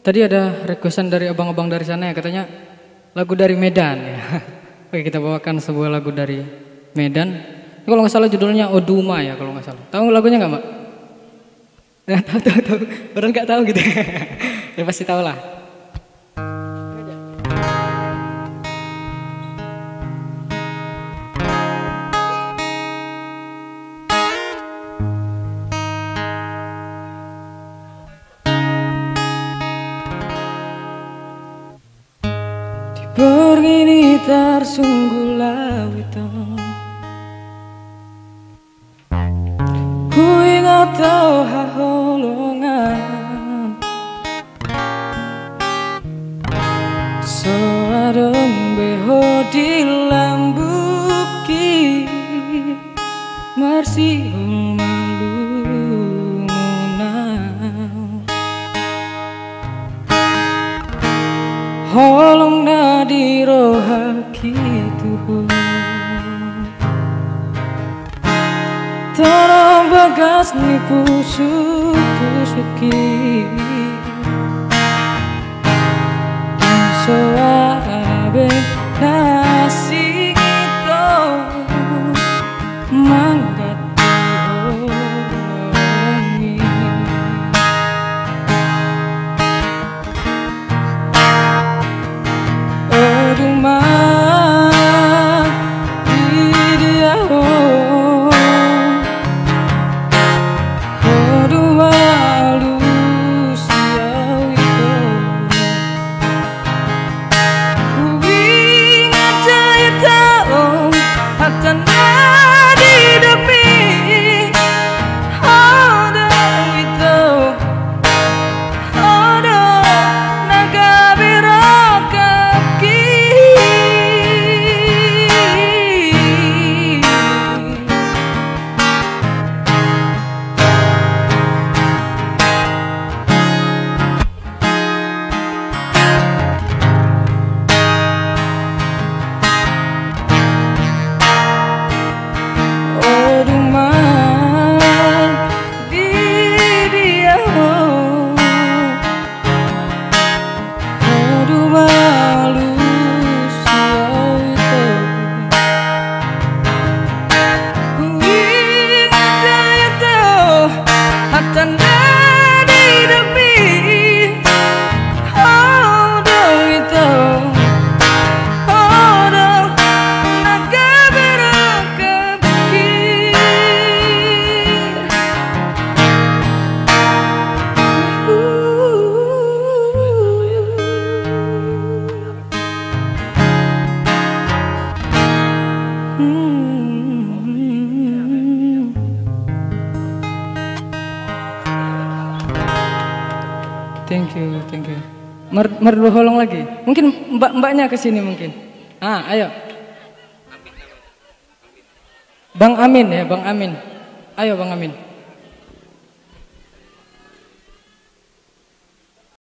Tadi ada requestan dari abang-abang dari sana ya katanya lagu dari Medan ya. Oke kita bawakan sebuah lagu dari Medan. Kalau nggak salah judulnya Oduma ya kalau nggak salah. Tahu lagunya nggak mbak? Nah, tahu tahu tahu. Orang nggak tahu gitu. ya pasti tahu lah. Begini tersungguh lawito Ku ingat tau haholongan. Seadeng beho di lambuki Marsi Holong na di rohaki Tuhan. Tanah bagas ni pusuk pusuki So abe Thank you, thank you. Mer merdu holong lagi. Mungkin mbak-mbaknya ke sini mungkin. Ah, ayo. Bang Amin ya, Bang Amin. Ayo Bang Amin.